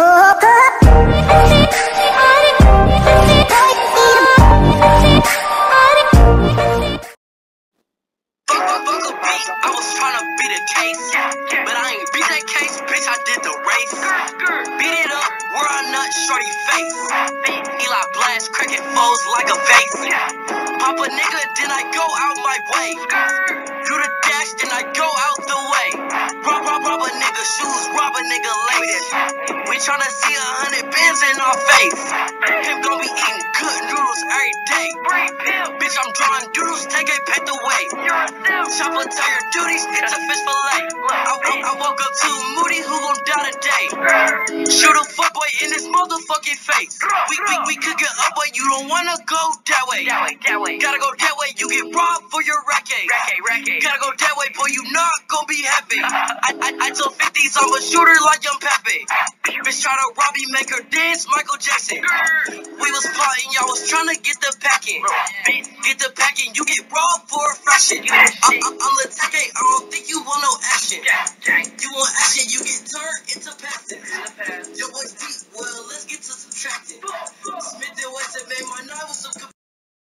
shoes, rob a case but I ain't beat that case bitch I did the race bird it up we are not shorty fake fake he like blast cricket balls like a vase pop a nigga lace. Tryna see a hundred bands in our face. Him gon' be eating good noodles every day. Bitch, I'm drawing doodles, take a pet away. Chopper tell your duties, it's a fish fillet. I, I, I woke up too moody, who gon' die today? Shoot a fuckboy in his motherfucking face. We, we, we could get up, but you don't wanna go that way way. Gotta go that way, you get robbed for your racket. Racket, racket. Gotta go that way, boy, you not gonna be happy. I, I, I told 50s I'm a shooter like young Pepe. Bitch try to rob me, make her dance, Michael Jackson. We was plotting, y'all was trying to get the packing. Get the packing, you get robbed for a fraction. I, I, I'm I don't think you want no action. You want action, you get turned into passive. Your boy's deep, well, let's get to subtracting. Smith and Wesson made my